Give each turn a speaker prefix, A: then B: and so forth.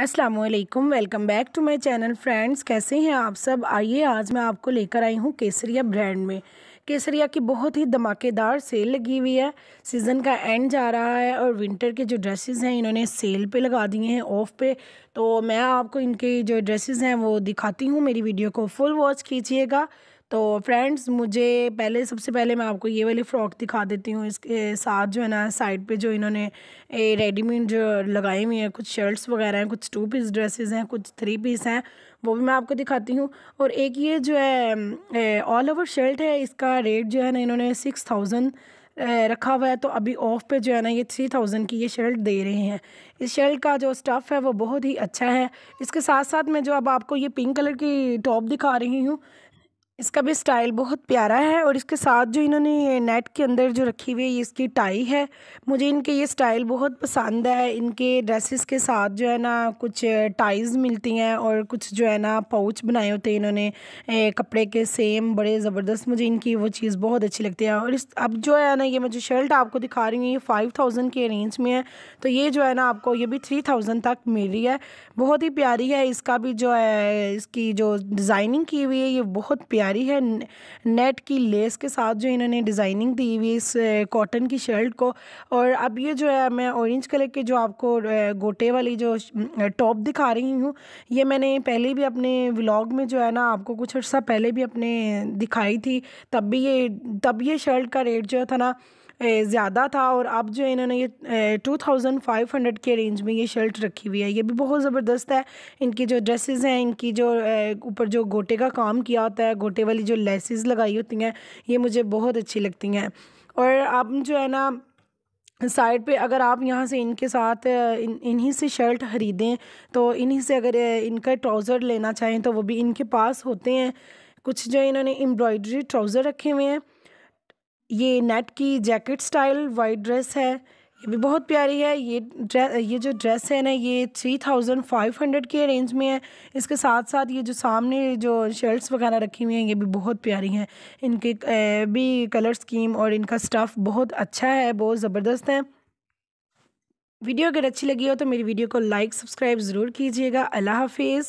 A: अस्सलाम वालेकुम welcome back to my channel friends कैसे हैं आप सब? आइए, आज मैं आपको लेकर आई हूँ केसरिया ब्रांड में। केसरिया की बहुत ही धमाकेदार सेल लगी हुई है। सीज़न का एंड जा रहा है और विंटर के जो ड्रेसेस हैं, इन्होंने सेल पे लगा दिए हैं ऑफ़ पे। तो मैं आपको इनके जो ड्रेसेस हैं, वो दिखाती हूँ। मेरी वीडियो को फुल वॉच कीजिएगा। तो फ्रेंड्स मुझे पहले, सबसे पहले मैं आपको ये वाली फ़्रॉक दिखा देती हूँ। इसके साथ जो है ना साइड पे जो इन्होंने रेडीमेड जो लगाई हुई हैं, कुछ शर्ट्स वगैरह हैं, कुछ टू पीस ड्रेसेस हैं, कुछ थ्री पीस हैं, वो भी मैं आपको दिखाती हूँ। और एक ये जो है ऑल ओवर शर्ट है, इसका रेट जो है ना, इन्होंने सिक्स थाउज़ेंड रखा हुआ है। तो अभी ऑफ़ पे जो है ना, ये थ्री थाउज़ेंड की ये शर्ट दे रहे हैं। इस शर्ट का जो स्टफ़ है, वो बहुत ही अच्छा है। इसके साथ साथ मैं जो अब आपको ये पिंक कलर की टॉप दिखा रही हूँ इसका भी स्टाइल बहुत प्यारा है और इसके साथ जो इन्होंने ये नेट के अंदर जो रखी हुई है, ये इसकी टाई है। मुझे इनके ये स्टाइल बहुत पसंद है। इनके ड्रेसेस के साथ जो है ना कुछ टाइज़ मिलती हैं और कुछ जो है ना पाउच बनाए होते हैं इन्होंने। कपड़े के सेम बड़े ज़बरदस्त, मुझे इनकी वो चीज़ बहुत अच्छी लगती है। और इस, अब जो है ना ये मैं जो शर्ट आपको दिखा रही हूँ, ये फ़ाइव थाउज़ेंड के रेंज में है। तो ये जो है ना आपको ये भी थ्री थाउज़ेंड तक मिल रही है। बहुत ही प्यारी है। इसका भी जो है, इसकी जो डिज़ाइनिंग की हुई है, ये बहुत प्यारी प्यारी है। नेट की लेस के साथ जो इन्होंने डिज़ाइनिंग दी हुई इस कॉटन की शर्ट को, और अब ये जो है, मैं ऑरेंज कलर के जो आपको गोटे वाली जो टॉप दिखा रही हूँ, ये मैंने पहले भी अपने व्लॉग में जो है ना, आपको कुछ अर्सा पहले भी अपने दिखाई थी, तब भी ये, तब ये शर्ट का रेट जो था ना ज़्यादा था और अब जो इन्होंने ये टू थाउज़ेंड फाइव हंड्रेड के रेंज में ये शर्ट रखी हुई है। ये भी बहुत ज़बरदस्त है। इनकी जो ड्रेसेस हैं, इनकी जो ऊपर जो गोटे का काम किया होता है, गोटे वाली जो लेसेस लगाई होती हैं, ये मुझे बहुत अच्छी लगती हैं। और अब जो है ना साइड पे अगर आप यहाँ से इनके साथ इन, इन्हीं से शर्ट ख़रीदें तो इन्हीं से अगर इनका ट्राउज़र लेना चाहें तो वो भी इनके पास होते हैं। कुछ जो इन्होंने एम्ब्रॉयडरी ट्राउज़र रखे हुए हैं। ये नेट की जैकेट स्टाइल, वाइट ड्रेस है। ये भी बहुत प्यारी है। ये ड्रेस ये जो ड्रेस है ना, ये थ्री थाउज़ेंड फाइव हंड्रेड के रेंज में है। इसके साथ साथ ये जो सामने जो शर्ट्स वगैरह रखी हुई हैं, ये भी बहुत प्यारी हैं। इनके भी कलर स्कीम और इनका स्टफ़ बहुत अच्छा है, बहुत ज़बरदस्त है। वीडियो अगर अच्छी लगी हो तो मेरी वीडियो को लाइक, सब्सक्राइब ज़रूर कीजिएगा। अल्लाह हाफिज़।